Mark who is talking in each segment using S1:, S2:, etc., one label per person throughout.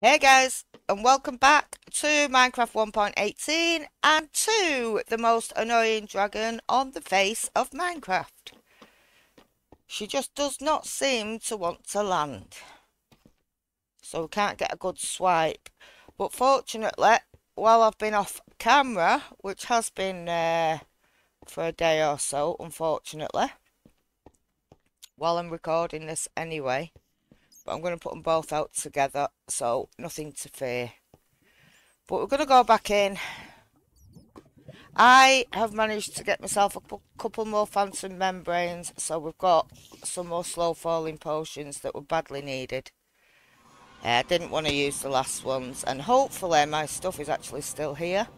S1: Hey guys, and welcome back to Minecraft 1.18 and to the most annoying dragon on the face of Minecraft. She just does not seem to want to land. So we can't get a good swipe. But fortunately, while I've been off camera, which has been uh, for a day or so, unfortunately, while I'm recording this anyway, but I'm going to put them both out together, so nothing to fear. But we're going to go back in. I have managed to get myself a couple more phantom membranes, so we've got some more slow falling potions that were badly needed. Uh, I didn't want to use the last ones, and hopefully my stuff is actually still here.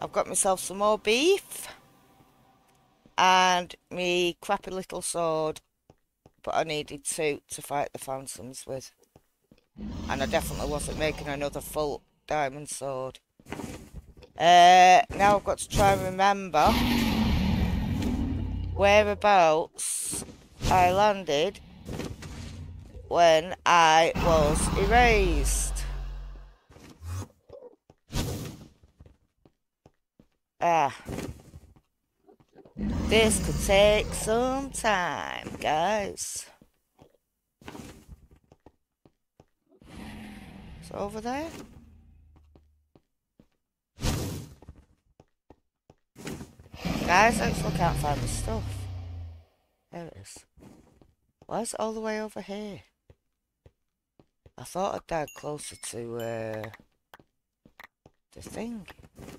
S1: I've got myself some more beef, and me crappy little sword but I needed two to fight the phantoms with. And I definitely wasn't making another full diamond sword. Uh, now I've got to try and remember whereabouts I landed when I was erased. Ah. This could take some time, guys. It's over there. Guys, I still can't find the stuff. There it is. Why is it all the way over here? I thought I'd died closer to uh, the thing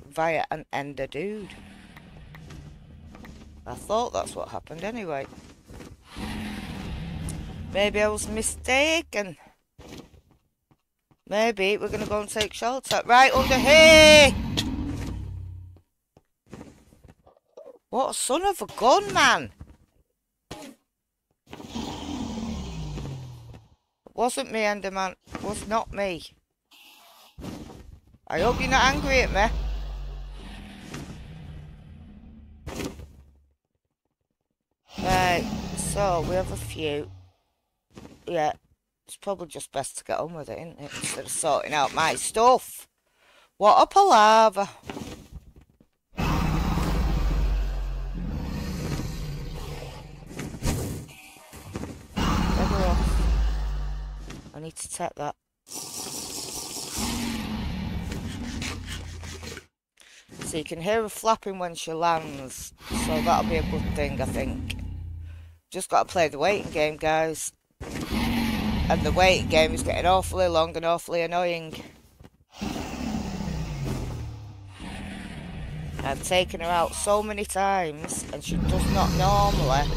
S1: via an ender dude. I thought that's what happened anyway. Maybe I was mistaken. Maybe we're going to go and take shelter. Right under here! What a son of a gun, man! It wasn't me, Enderman. It was not me. I hope you're not angry at me. Right, so we have a few. Yeah, it's probably just best to get on with it, isn't it? Instead of sorting out my stuff. What a palaver. I need to take that. So you can hear her flapping when she lands. So that'll be a good thing, I think. Just got to play the waiting game, guys. And the waiting game is getting awfully long and awfully annoying. I've taken her out so many times and she does not normally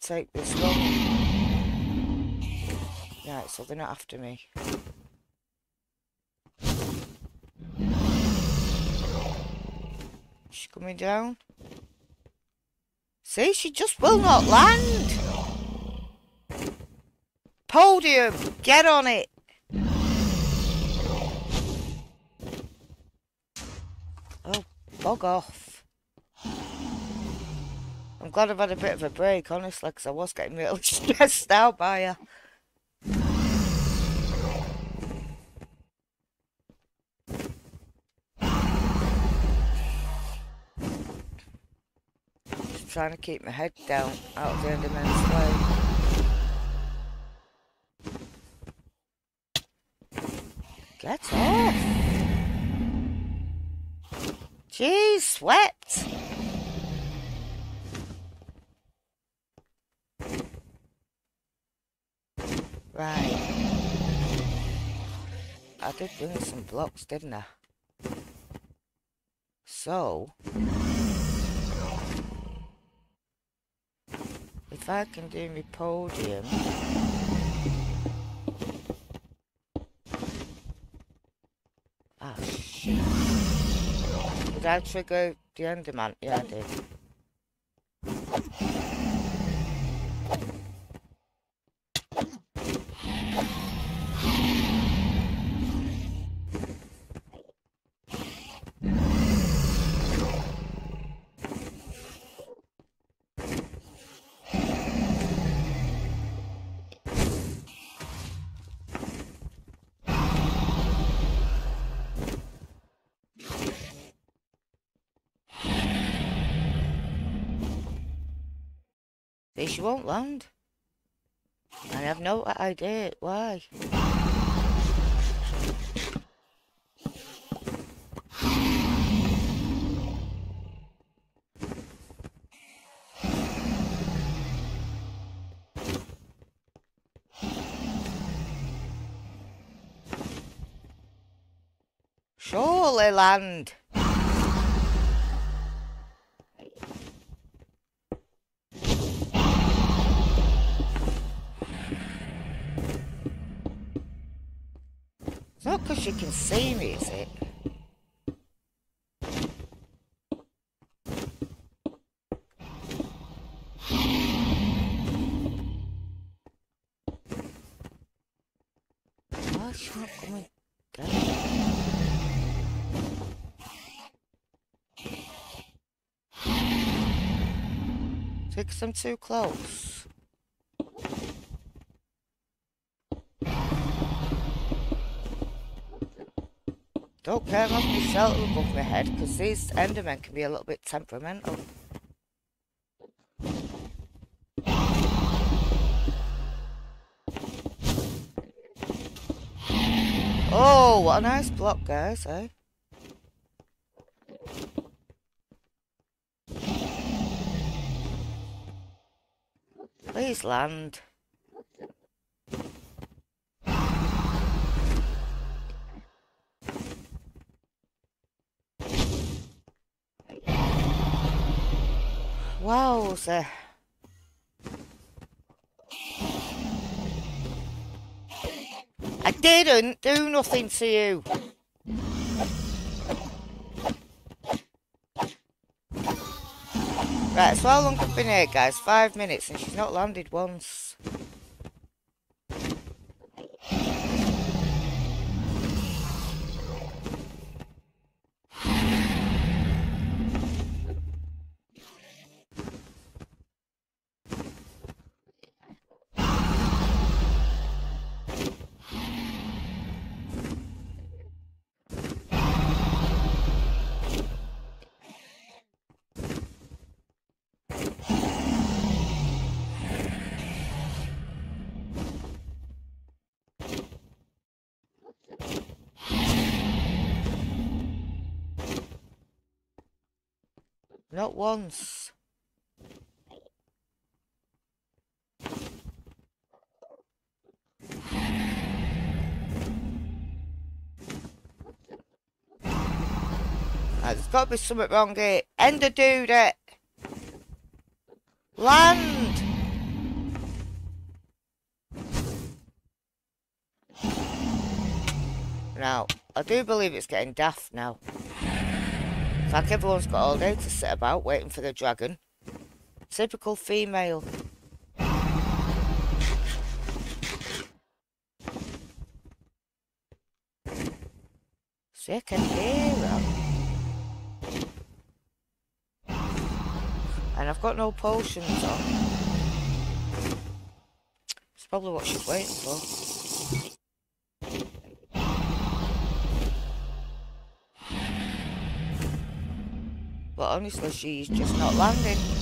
S1: take this long. Right, so they're not after me. She's coming down. See, she just will not land. Podium, get on it. Oh, bog off. I'm glad I've had a bit of a break, honestly, because I was getting really stressed out by her. Trying to keep my head down out of the Enderman's way. Get off! Jeez, sweat! Right. I did bring some blocks, didn't I? So... I can do my podium... Ah. Did I trigger the Enderman? Yeah, I did. See, she won't land. I have no idea why. Surely land. Because you can see me, is it? Them too close. Don't care enough to shelter above my head because these Endermen can be a little bit temperamental. Oh, what a nice block, guys, eh? Please land. Wowza. I didn't do nothing to you. Right, so how long have been here, guys? Five minutes, and she's not landed once. Not once. There's got to be something wrong here. Ender dude it. Land. Now, I do believe it's getting daft now. Like everyone's got all day to sit about waiting for the dragon. Typical female. I can. And I've got no potions on. It's probably what she's waiting for. But honestly, she's just not landing.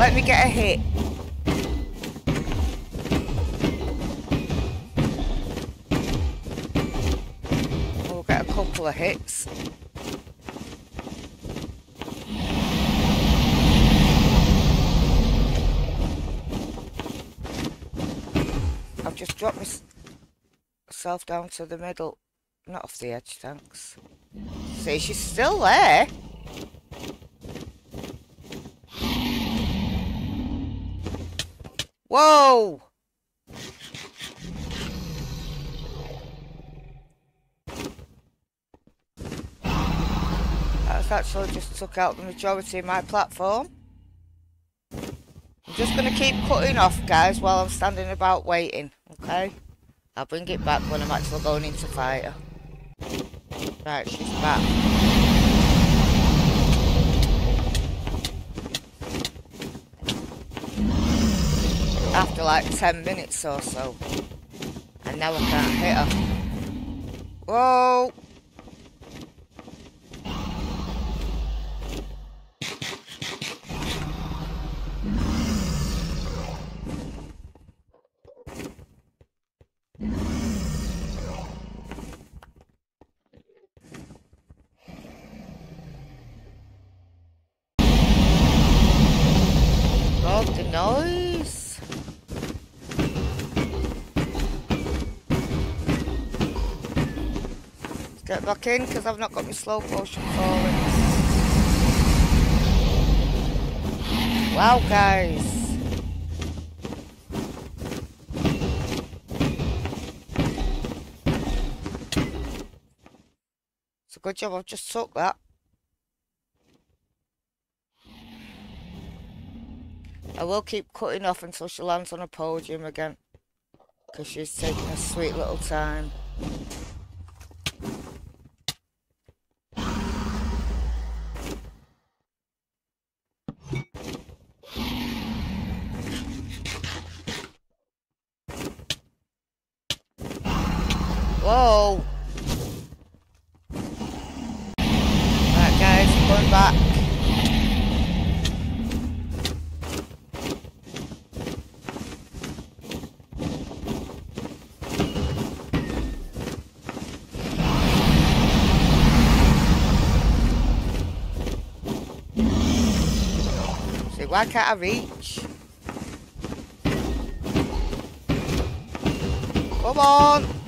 S1: Let me get a hit. We'll get a couple of hits. I've just dropped myself down to the middle. Not off the edge, thanks. See, she's still there. Whoa! That's actually just took out the majority of my platform. I'm just going to keep cutting off, guys, while I'm standing about waiting. Okay. I'll bring it back when I'm actually going into fire. Right, she's back. After like 10 minutes or so. And now I can't hit her. Whoa! Get back in because I've not got my slow potion falling. Wow, guys. Good job I've just took that. I will keep cutting off until she lands on a podium again. Because she's taking a sweet little time. Whoa! Right guys, going back. See, Why can't I reach? Come on!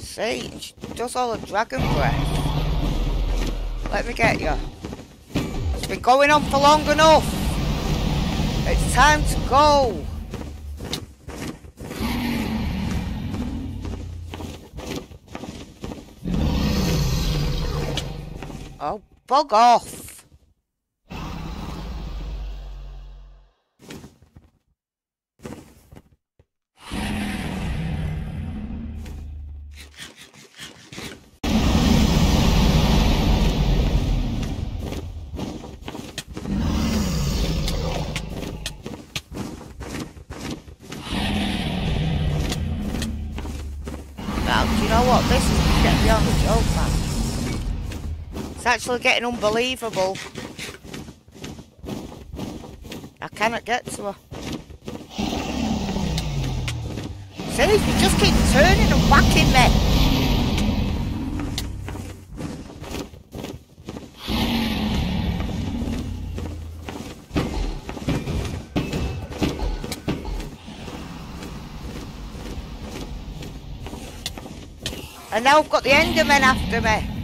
S1: See, she does all the dragon breath. Let me get you. It's been going on for long enough. It's time to go. Oh, bug off! Actually getting unbelievable. I cannot get to her. See, you just keep turning and whacking me. And now I've got the Endermen after me.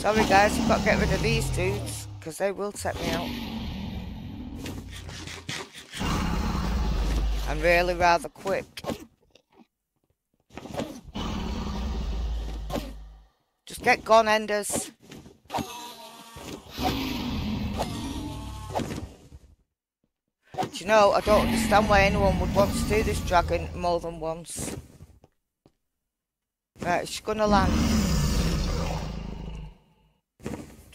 S1: Sorry guys, I've got to get rid of these dudes, because they will set me out. I'm really rather quick. Just get gone, Enders. Do you know, I don't understand why anyone would want to do this dragon more than once. Right, she's gonna land.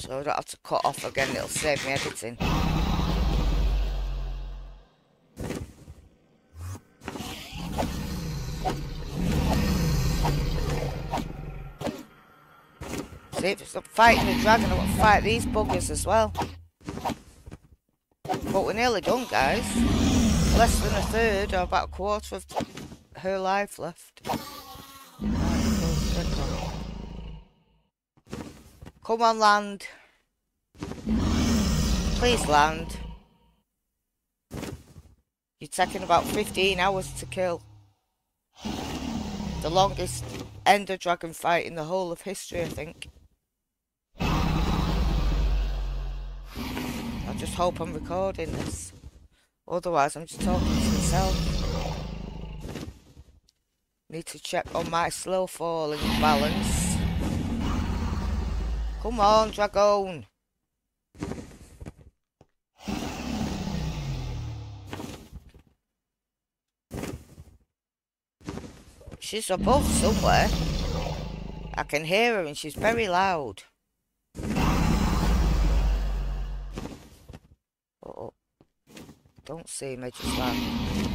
S1: So I don't have to cut off again, it'll save me editing. See, if it's not fighting the dragon, I want to fight these buggers as well. But we're nearly done, guys. Less than a third, or about a quarter of her life left. Come on, land. Please land. You're taking about 15 hours to kill. The longest Ender Dragon fight in the whole of history, I think. I just hope I'm recording this. Otherwise, I'm just talking to myself. Need to check on my slow falling balance. Come on, Dragon. She's above somewhere. I can hear her and she's very loud. Oh, don't see me just that.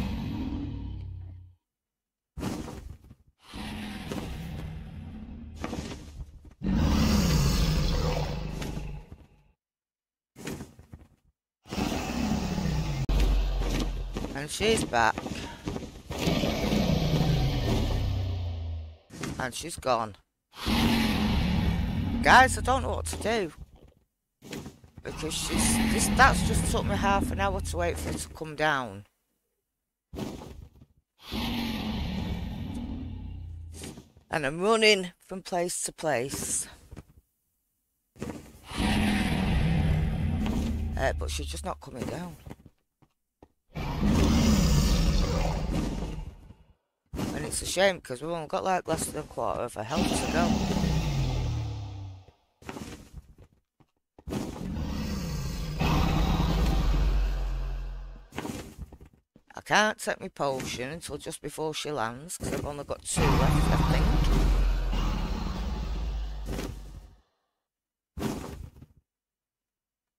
S1: She's back. And she's gone. Guys, I don't know what to do. Because she's this that's just took me half an hour to wait for her to come down. And I'm running from place to place. Uh, but she's just not coming down. It's a shame because we've only got like less than a quarter of a health to go. I can't take my potion until just before she lands, because I've only got two left, I think.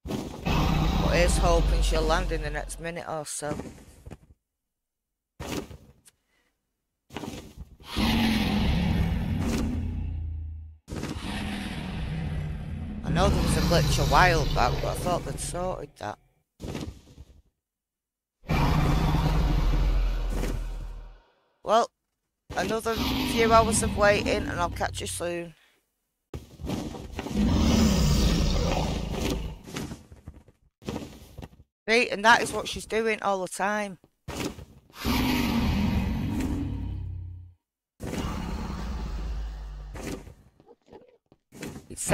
S1: But here's hoping she'll land in the next minute or so. Glitch a while back, but I thought they'd sorted that. Well, another few hours of waiting and I'll catch you soon. See, and that is what she's doing all the time.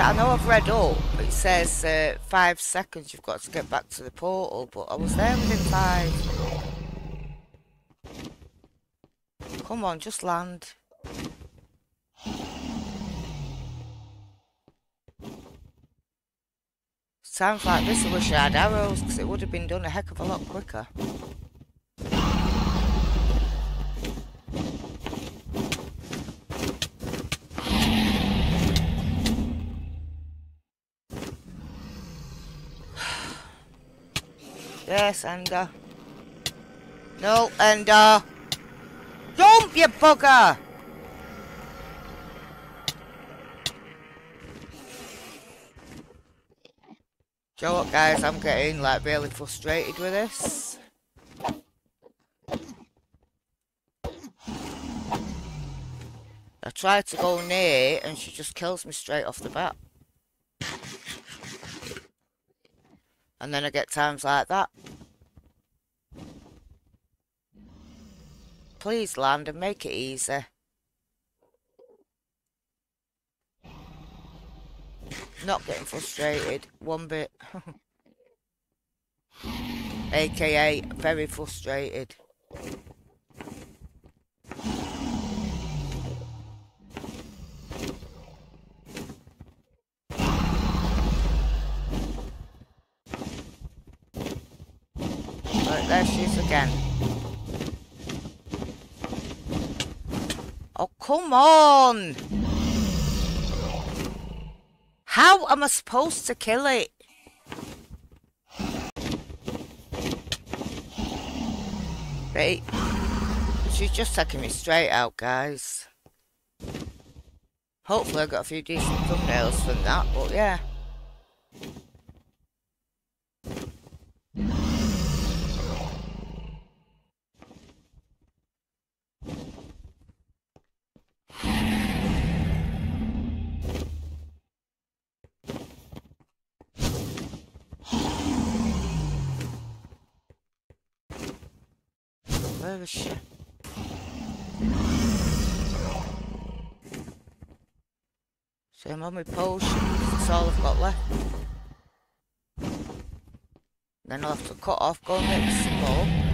S1: I know I've read up, it says uh, five seconds you've got to get back to the portal, but I was there within five. Come on, just land. Sounds like this I wish I had arrows, because it would have been done a heck of a lot quicker. Yes, Ender. Uh, no, Ender. Jump, you bugger! Do you know what, guys? I'm getting, like, really frustrated with this. I try to go near and she just kills me straight off the bat. And then I get times like that. Please land and make it easy. Not getting frustrated, one bit. AKA very frustrated. There again. Oh, come on! How am I supposed to kill it? Right. She's just taking me straight out, guys. Hopefully I got a few decent thumbnails from that, but yeah. She? So I'm on my potion, that's all I've got left. Then I'll have to cut off, go and make some more.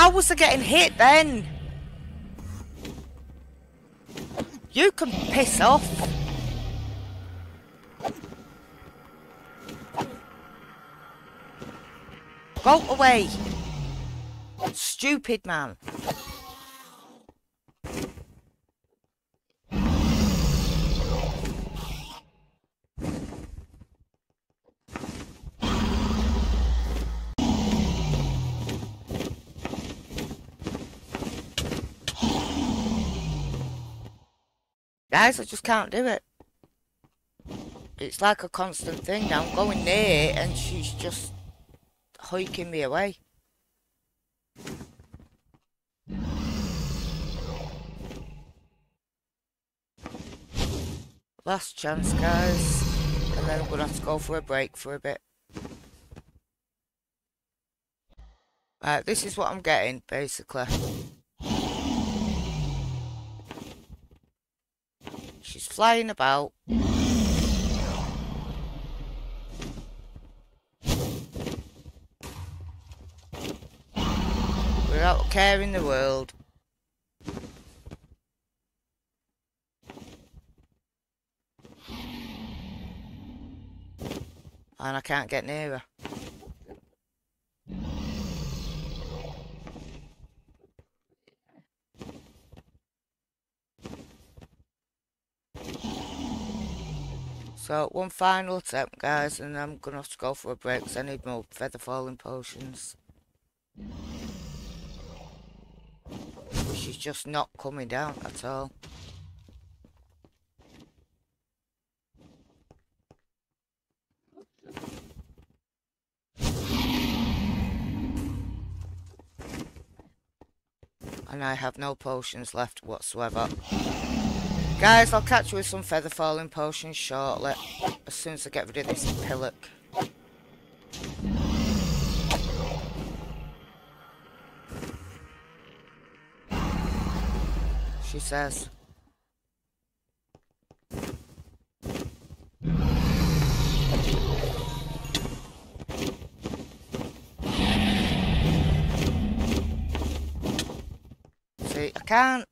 S1: How was I getting hit then? You can piss off. Go away. Stupid man. Guys, I just can't do it. It's like a constant thing now. I'm going near and she's just hiking me away. Last chance, guys. And then I'm going to have to go for a break for a bit. Right, this is what I'm getting, basically. She's flying about. Without in the world. And I can't get near her. So, one final attempt, guys, and I'm to have to go for a break because I need more feather falling potions. She's just not coming down at all. And I have no potions left whatsoever. Guys, I'll catch you with some feather falling potions shortly. As soon as I get rid of this pillock. She says. See, I can't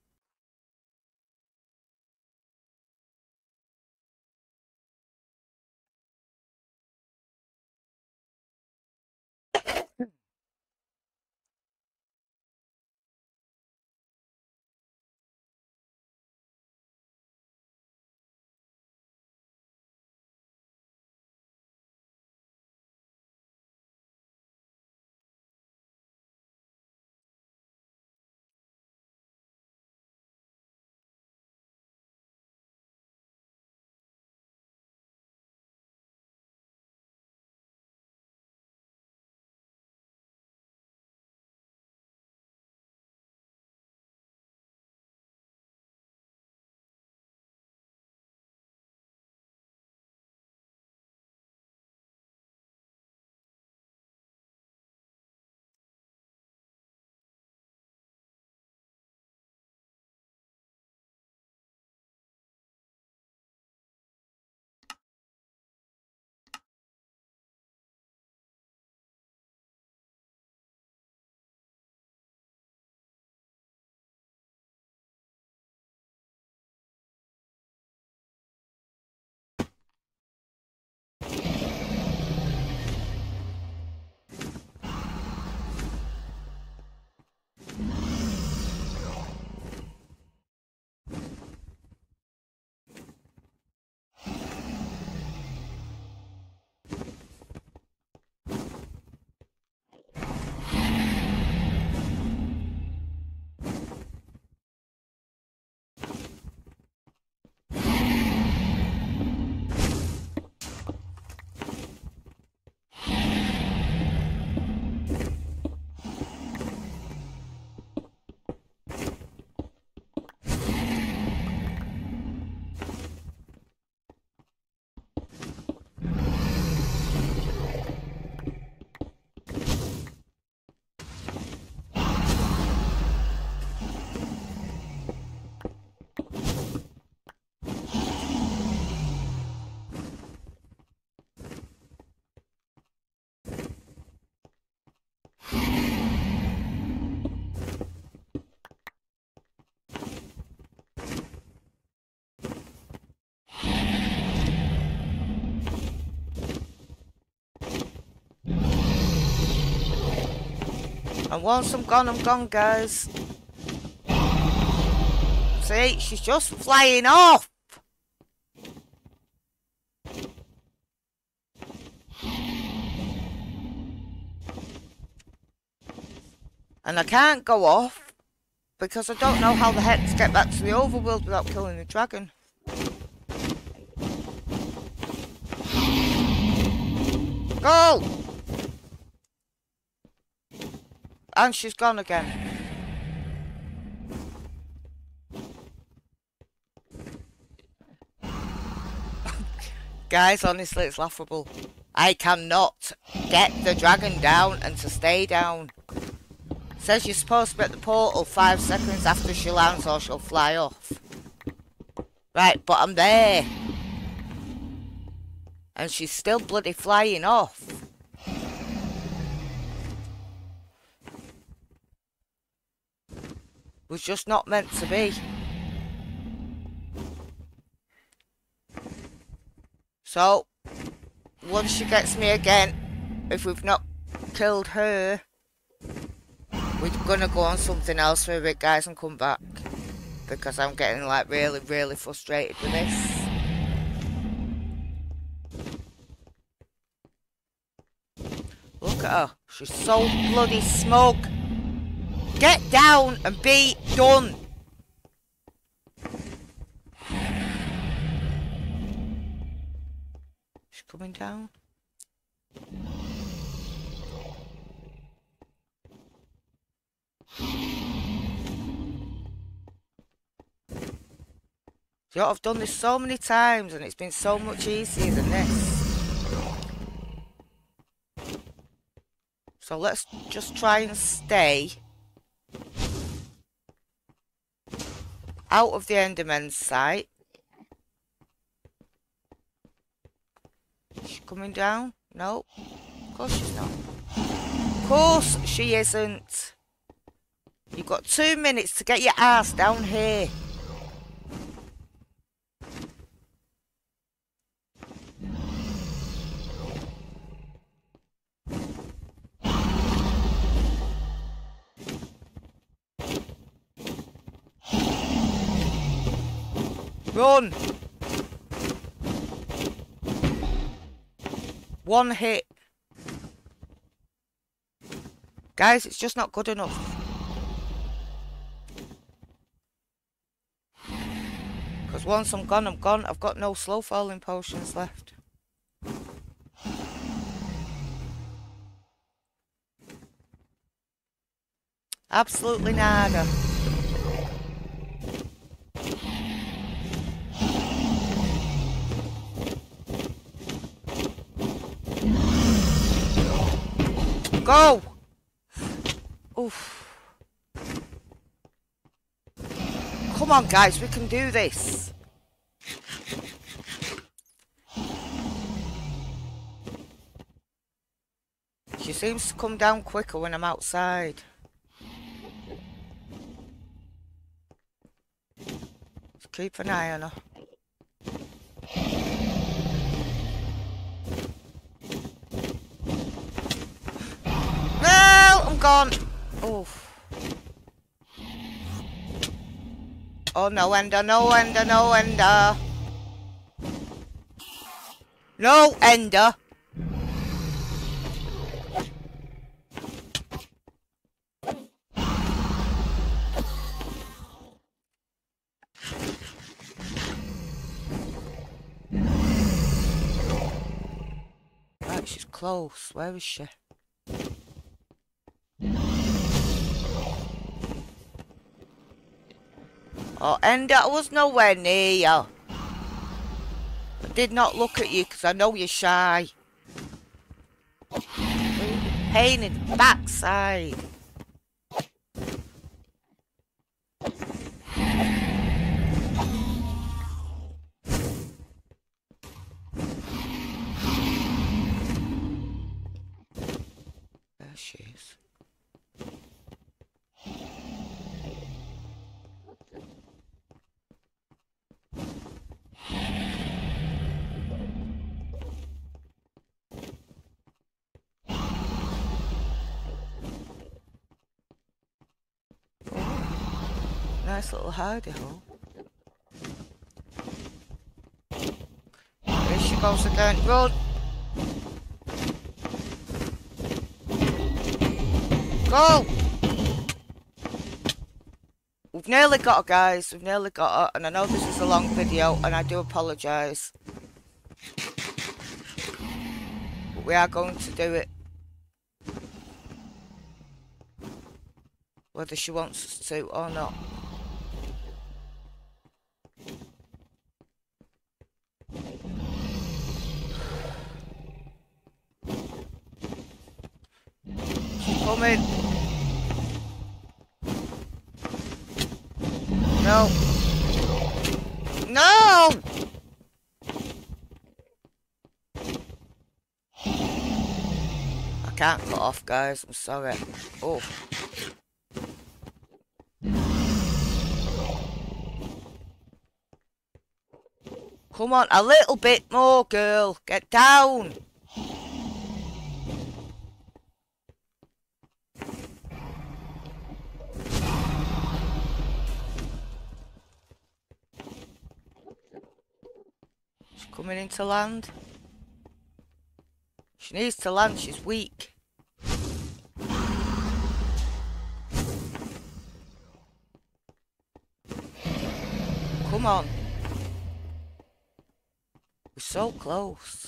S1: And once I'm gone, I'm gone, guys. See, she's just flying off. And I can't go off because I don't know how the heck to get back to the overworld without killing the dragon. Go! And she's gone again. Guys, honestly, it's laughable. I cannot get the dragon down and to stay down. Says you're supposed to be at the portal five seconds after she lands or she'll fly off. Right, but I'm there. And she's still bloody flying off. Was just not meant to be. So, once she gets me again, if we've not killed her, we're gonna go on something else for a bit, guys, and come back. Because I'm getting, like, really, really frustrated with this. Look at her. She's so bloody smug. Get down and be done. She's coming down. See, I've done this so many times and it's been so much easier than this. So let's just try and stay out of the Enderman's sight. She coming down? No. Of course she's not. Of course she isn't. You've got two minutes to get your ass down here. Run! One hit. Guys, it's just not good enough. Because once I'm gone, I'm gone. I've got no slow falling potions left. Absolutely nada. Go! Oof. Come on, guys, we can do this. She seems to come down quicker when I'm outside. Keep an eye on her. Gone. Oof. Oh, no ender, no ender, no ender. No ender. Right, she's close. Where is she? Oh, and I was nowhere near you. I did not look at you because I know you're shy. Pain in the backside. Nice little hidey hole. Here she goes again. Run! Go! We've nearly got her, guys. We've nearly got her. And I know this is a long video, and I do apologise. But we are going to do it. Whether she wants us to or not. She's No. No! I can't cut off, guys. I'm sorry. Oh. Come on, a little bit more, girl. Get down. Coming into land. She needs to land, she's weak. Come on. We're so close.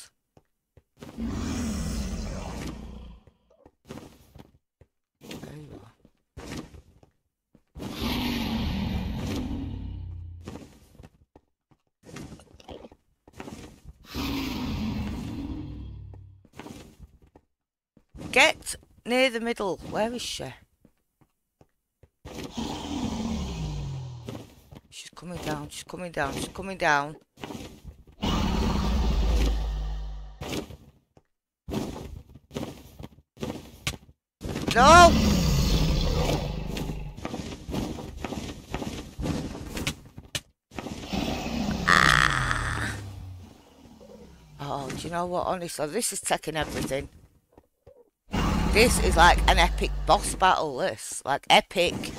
S1: Near the middle. Where is she? She's coming down. She's coming down. She's coming down. No! Ah. Oh, do you know what? Honestly, this is taking everything. This is like an epic boss battle, this. Like, epic.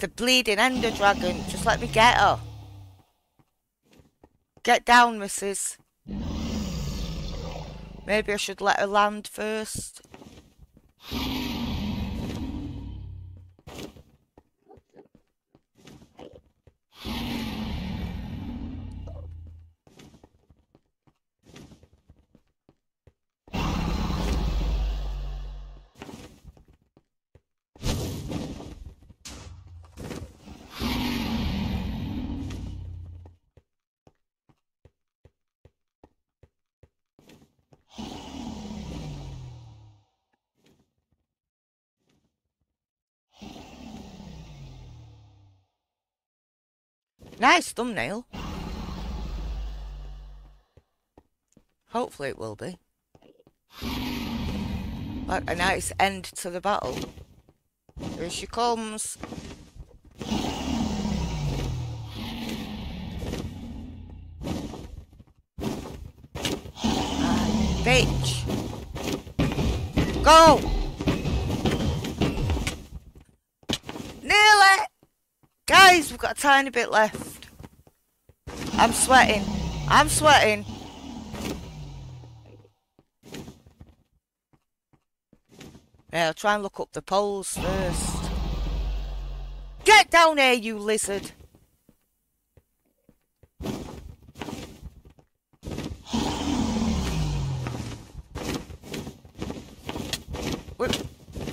S1: The bleeding Ender Dragon. Just let me get her. Get down, missus. Maybe I should let her land first. Nice thumbnail. Hopefully it will be. Like a nice end to the battle. Here she comes. Ah, bitch. Go! Nearly! Guys, we've got a tiny bit left. I'm sweating. I'm sweating. Yeah, I'll try and look up the poles first. Get down here, you lizard!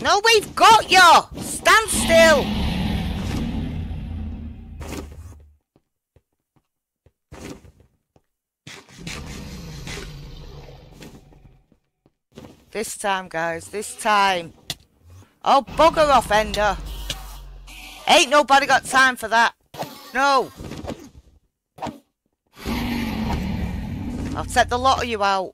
S1: No, we've got you! Stand still! This time, guys. This time. Oh, bugger off, Ender. Ain't nobody got time for that. No. I'll set the lot of you out.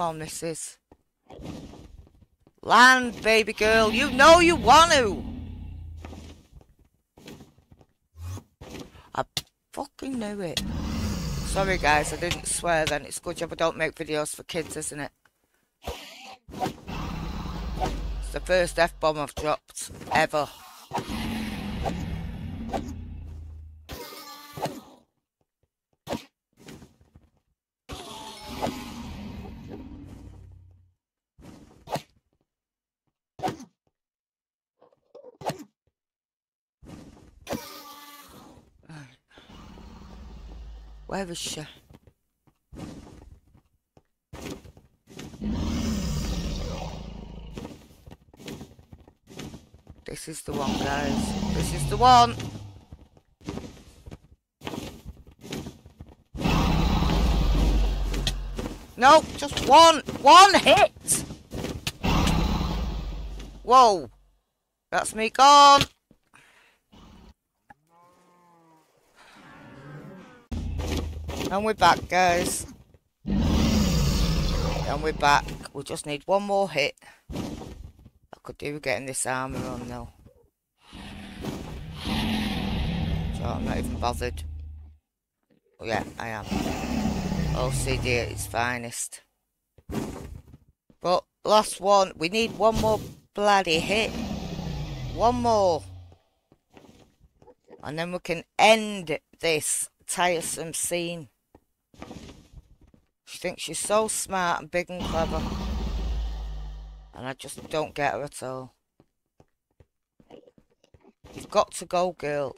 S1: On, missus. Land, baby girl. You know you want to. I fucking knew it. Sorry guys, I didn't swear then. It's good job I don't make videos for kids, isn't it? It's the first F-bomb I've dropped, ever. Where is she? This is the one, guys. This is the one. No, just one. One hit. Whoa. That's me gone. And we're back, guys. And we're back. We just need one more hit. I could do with getting this armor on though. So I'm not even bothered. Oh, yeah, I am. OCD at its finest. But last one. We need one more bloody hit. One more. And then we can end this tiresome scene. She thinks she's so smart and big and clever. And I just don't get her at all. You've got to go, girl.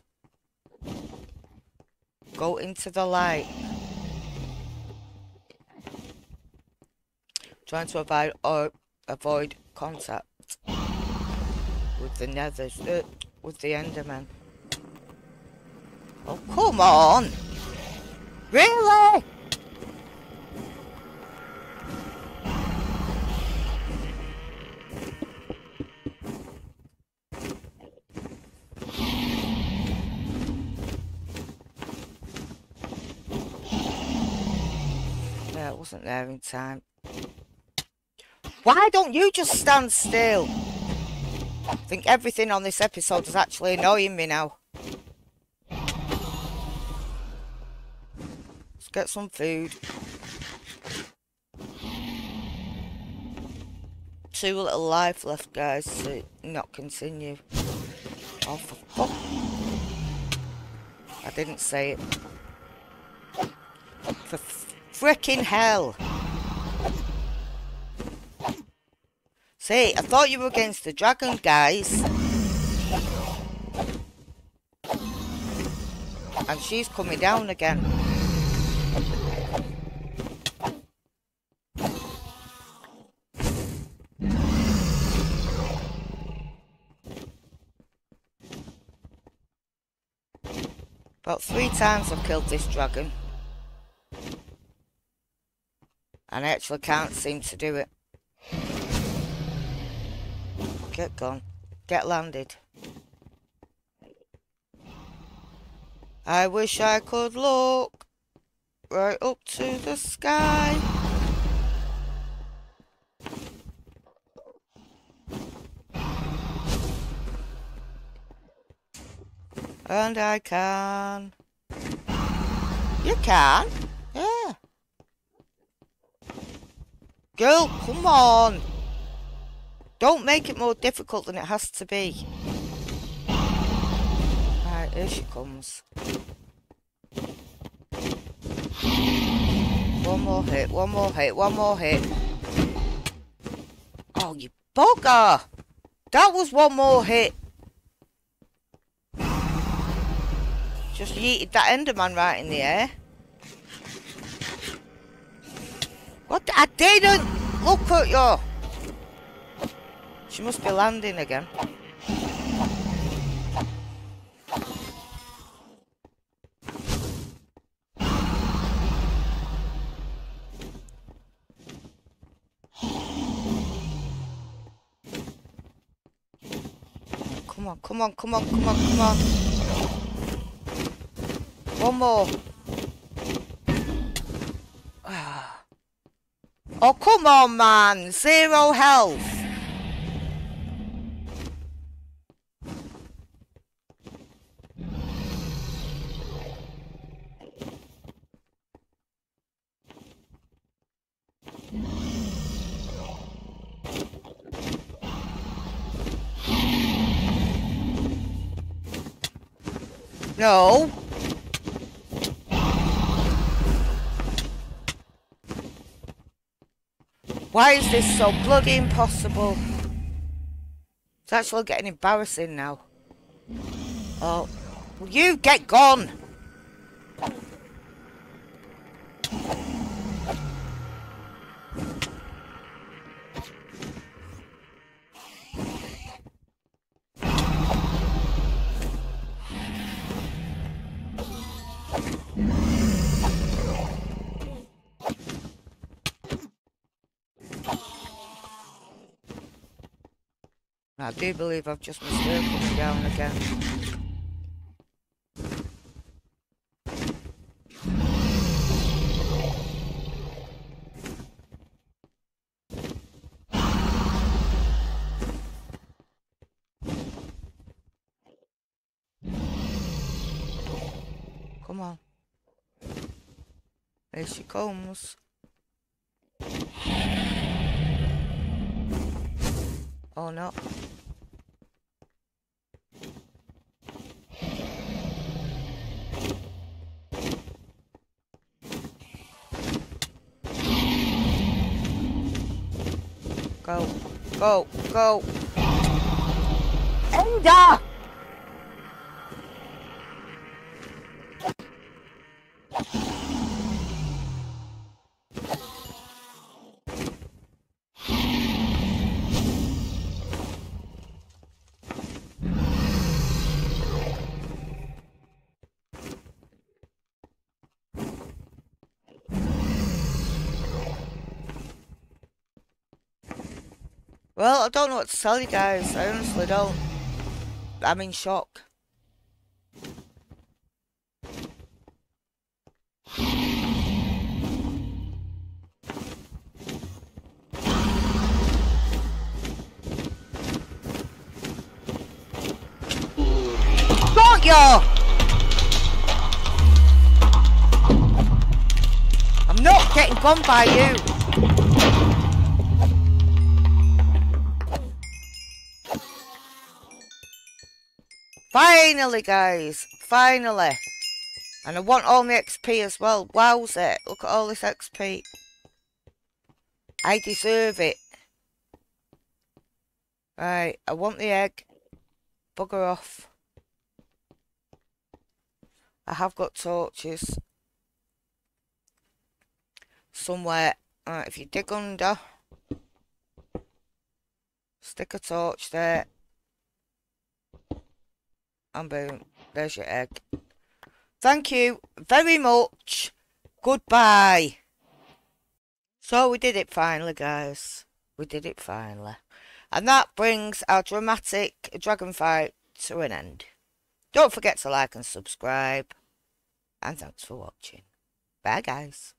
S1: Go into the light. Trying to avoid or avoid contact with the nethers, uh, with the Enderman. Oh, come on! Really? Wasn't there in time. Why don't you just stand still? I think everything on this episode is actually annoying me now. Let's get some food. Too little life left, guys, to not continue. Oh, for fuck. I didn't say it. For freaking hell. See, I thought you were against the dragon, guys. And she's coming down again. About three times I've killed this dragon. And I actually can't seem to do it. Get gone. Get landed. I wish I could look right up to the sky. And I can. You can? Yeah. Girl, come on. Don't make it more difficult than it has to be. Right, here she comes. One more hit, one more hit, one more hit. Oh, you bugger! That was one more hit. Just yeeted that Enderman right in the air. What? I didn't! Look at you! She must be landing again. Come on, come on, come on, come on, come on. One more. Oh, come on, man. Zero health. No. Why is this so bloody impossible? It's actually getting embarrassing now. Oh. Will you get gone? I do believe I've just missed her coming down again. Come on. There she comes. Oh no. Go, go. Enda! Well, I don't know what to tell you guys. I honestly don't. I'm in shock. Got ya! I'm not getting gone by you. Finally, guys. Finally. And I want all my XP as well. Wow's it. Look at all this XP. I deserve it. Right, I want the egg. Bugger off. I have got torches. Somewhere. Alright, if you dig under. Stick a torch there. And boom, there's your egg. Thank you very much. Goodbye. So we did it finally, guys. We did it finally. And that brings our dramatic dragon fight to an end. Don't forget to like and subscribe. And thanks for watching. Bye, guys.